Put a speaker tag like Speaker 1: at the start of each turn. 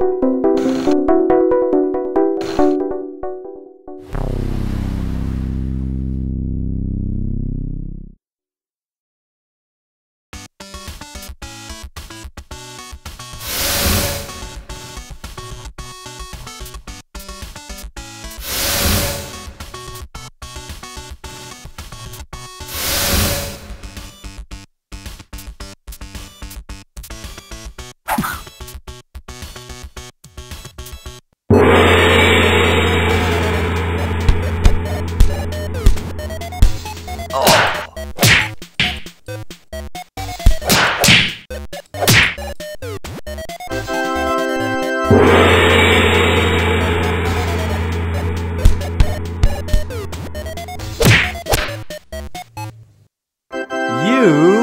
Speaker 1: you you